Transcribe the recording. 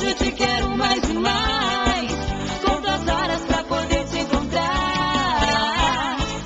Did you get?